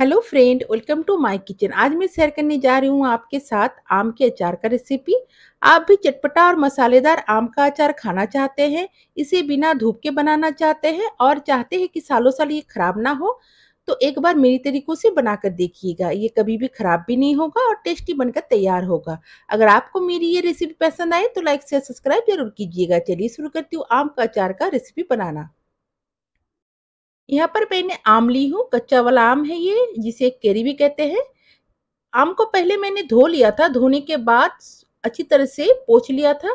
Hello friend, welcome to my kitchen. आज मैं share करने जा रही हूँ आपके साथ आम के अचार का रेसिपी। आप भी चटपटा और मसालेदार आम का अचार खाना चाहते हैं, इसे बिना धूप के बनाना चाहते हैं और चाहते हैं कि सालों साल ये खराब ना हो तो एक बार मेरी तरीकों से बनाकर देखिएगा। ये कभी भी खराब भी नहीं होगा और टेस्टी बनकर तैयार होगा। अगर आपको मेरी ये रेसिपी पसंद आए तो लाइक, शेयर, सब्सक्राइब ज़रूर कीजिएगा। चलिए शुरू करती हूँ आम का अचार का रेसिपी बनाना। यहाँ पर मैंने आम ली हूँ, कच्चा वाला आम है ये, जिसे केरी भी कहते हैं। आम को पहले मैंने धो लिया था, धोने के बाद अच्छी तरह से पोछ लिया था।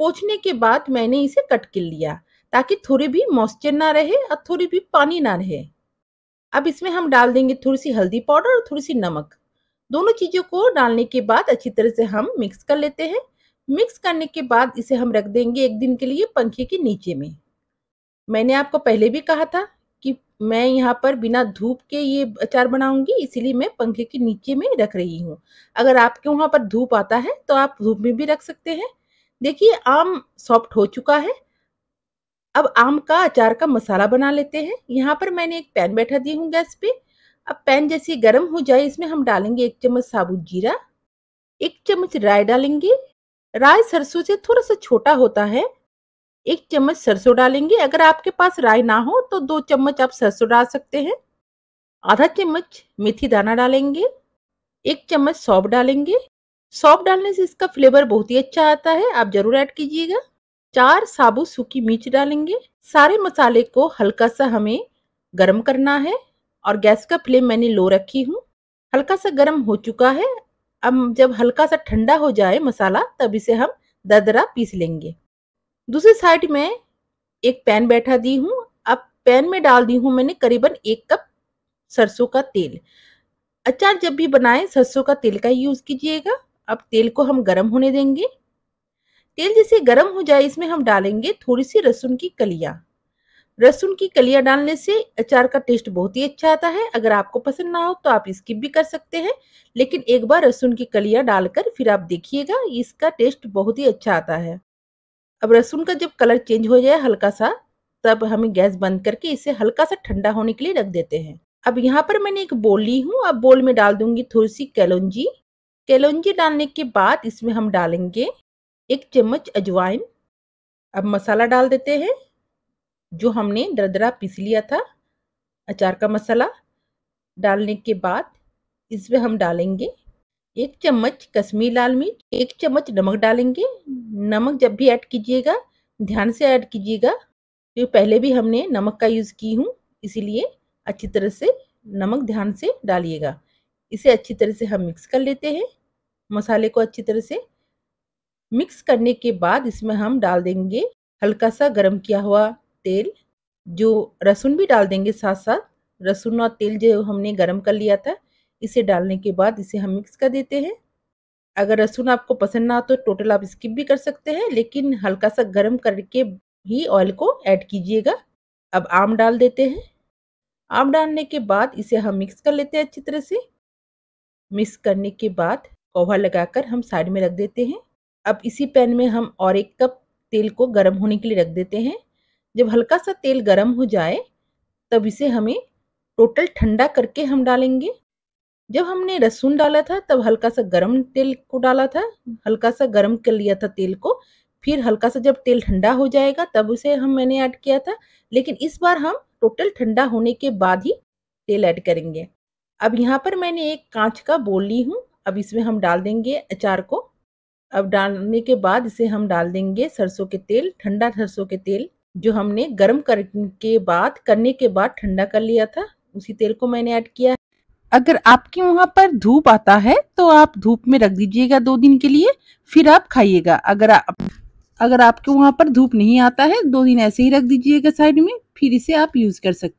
पोछने के बाद मैंने इसे कट कर लिया, ताकि थोड़ी भी मॉइस्चर ना रहे और थोड़ी भी पानी ना रहे। अब इसमें हम डाल देंगे थोड़ी सी हल्दी पाउडर और थोड़ी सी नमक। दोनों चीज़ों को डालने के बाद अच्छी तरह से हम मिक्स कर लेते हैं। मिक्स करने के बाद इसे हम रख देंगे एक दिन के लिए पंखे के नीचे में। मैंने आपको पहले भी कहा था मैं यहाँ पर बिना धूप के ये अचार बनाऊँगी, इसीलिए मैं पंखे के नीचे में रख रही हूँ। अगर आपके वहाँ पर धूप आता है तो आप धूप में भी रख सकते हैं। देखिए, आम सॉफ्ट हो चुका है। अब आम का अचार का मसाला बना लेते हैं। यहाँ पर मैंने एक पैन बैठा दी हूँ गैस पे। अब पैन जैसे गर्म हो जाए, इसमें हम डालेंगे एक चम्मच साबुत जीरा, एक चम्मच राय डालेंगे। राय सरसों से थोड़ा सा छोटा होता है। एक चम्मच सरसों डालेंगे। अगर आपके पास राई ना हो तो दो चम्मच आप सरसों डाल सकते हैं। आधा चम्मच मेथी दाना डालेंगे। एक चम्मच सौंफ डालेंगे। सौंफ डालने से इसका फ्लेवर बहुत ही अच्छा आता है। आप ज़रूर ऐड कीजिएगा। चार साबुत सूखी मिर्च डालेंगे। सारे मसाले को हल्का सा हमें गर्म करना है और गैस का फ्लेम मैंने लो रखी हूँ। हल्का सा गर्म हो चुका है। अब जब हल्का सा ठंडा हो जाए मसाला, तब इसे हम दरदरा पीस लेंगे। दूसरी साइड में एक पैन बैठा दी हूँ। अब पैन में डाल दी हूँ मैंने करीबन एक कप सरसों का तेल। अचार जब भी बनाएँ, सरसों का तेल का ही यूज़ कीजिएगा। अब तेल को हम गर्म होने देंगे। तेल जैसे गर्म हो जाए, इसमें हम डालेंगे थोड़ी सी लहसुन की कलिया। लहसुन की कलिया डालने से अचार का टेस्ट बहुत ही अच्छा आता है। अगर आपको पसंद ना हो तो आप स्किप भी कर सकते हैं। लेकिन एक बार लहसुन की कलिया डालकर फिर आप देखिएगा, इसका टेस्ट बहुत ही अच्छा आता है। अब लहसुन का जब कलर चेंज हो जाए हल्का सा तब हमें गैस बंद करके इसे हल्का सा ठंडा होने के लिए रख देते हैं। अब यहाँ पर मैंने एक बोल ली हूँ, अब बोल में डाल दूँगी थोड़ी सी कैलोंजी। कैलोंजी डालने के बाद इसमें हम डालेंगे एक चम्मच अजवाइन। अब मसाला डाल देते हैं, जो हमने दरदरा पीस लिया था, अचार का मसाला। डालने के बाद इसमें हम डालेंगे एक चम्मच कश्मीर लाल मिर्च, एक चम्मच नमक डालेंगे। नमक जब भी ऐड कीजिएगा, ध्यान से ऐड कीजिएगा। क्योंकि पहले भी हमने नमक का यूज़ की हूँ, इसीलिए अच्छी तरह से नमक ध्यान से डालिएगा। इसे अच्छी तरह से हम मिक्स कर लेते हैं। मसाले को अच्छी तरह से मिक्स करने के बाद इसमें हम डाल देंगे हल्का सा गर्म किया हुआ तेल, जो लहसुन भी डाल देंगे साथ साथ लहसुन और तेल जो हमने गर्म कर लिया था इसे डालने के बाद इसे हम मिक्स कर देते हैं। अगर लहसुन आपको पसंद ना हो तो टोटल आप स्किप भी कर सकते हैं, लेकिन हल्का सा गर्म करके ही ऑयल को ऐड कीजिएगा। अब आम डाल देते हैं। आम डालने के बाद इसे हम मिक्स कर लेते हैं अच्छी तरह से। मिक्स करने के बाद कवर लगाकर हम साइड में रख देते हैं। अब इसी पैन में हम और एक कप तेल को गर्म होने के लिए रख देते हैं। जब हल्का सा तेल गर्म हो जाए, तब इसे हमें टोटल ठंडा करके हम डालेंगे। जब हमने लहसुन डाला था, तब हल्का सा गरम तेल को डाला था, हल्का सा गरम कर लिया था तेल को, फिर हल्का सा जब तेल ठंडा हो जाएगा, तब उसे हम मैंने ऐड किया था, लेकिन इस बार हम टोटल ठंडा होने के बाद ही तेल ऐड करेंगे। अब यहाँ पर मैंने एक कांच का बोल ली हूँ, अब इसमें हम डाल देंगे अचार को। अब डालने के बाद इसे हम डाल देंगे सरसों के तेल, ठंडा सरसों के तेल, जो हमने गर्म करने, के बाद, करने के बाद ठंडा कर लिया था, उसी तेल को मैंने ऐड किया अगर आपके वहाँ पर धूप आता है तो आप धूप में रख दीजिएगा दो दिन के लिए, फिर आप खाइएगा। अगर आप, अगर आपके वहाँ पर धूप नहीं आता है, दो दिन ऐसे ही रख दीजिएगा साइड में, फिर इसे आप यूज़ कर सकते हैं।